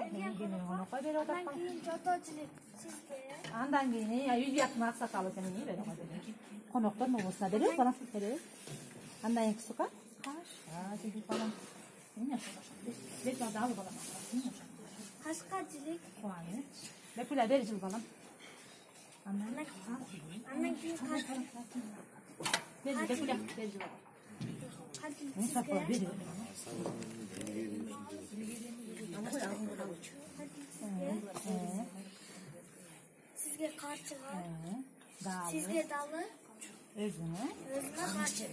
Ondan keyin jotochilik sizga. Andan keyin ya yüz yakın aksakalı senin iyi koy. Konuklar mı olsa böyle bana böyle. Andan yakın suka. Kaş. Ha çocuk falan. Ne yapalım? Bir daha daha. Ne yapalım? Qashqachilik. Kuanı. Bekle vericil bakalım. Andan. Keyin qatilik. Vericil bekle. Vericil bakalım. Qatilik Ne sapar vericil. Сізге қаршыға, сізге далы, өзіне қаршы.